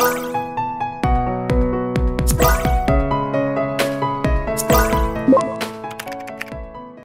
Bye.